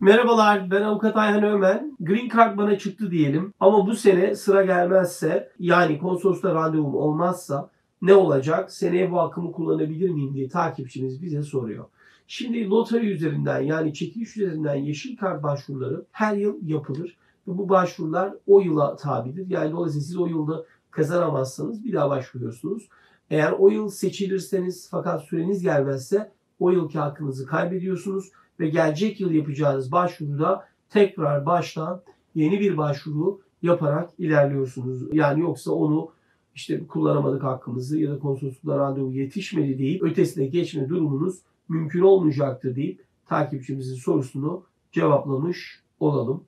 Merhabalar ben avukat Ayhan Ömen. Green Card bana çıktı diyelim ama bu sene sıra gelmezse yani konsolosta randevum olmazsa ne olacak? Seneye bu hakkımı kullanabilir miyim diye takipçimiz bize soruyor. Şimdi lotari üzerinden yani çekiliş üzerinden yeşil kart başvuruları her yıl yapılır. Ve bu başvurular o yıla tabidir. Yani dolayısıyla siz o yılda kazanamazsanız bir daha başvuruyorsunuz. Eğer o yıl seçilirseniz fakat süreniz gelmezse o yılki hakkınızı kaybediyorsunuz ve gelecek yıl yapacağınız başvuruda tekrar baştan yeni bir başvuru yaparak ilerliyorsunuz. Yani yoksa onu işte kullanamadık hakkımızı ya da konsoloslukla randevu yetişmedi deyip ötesine geçme durumunuz mümkün olmayacaktır deyip takipçimizin sorusunu cevaplamış olalım.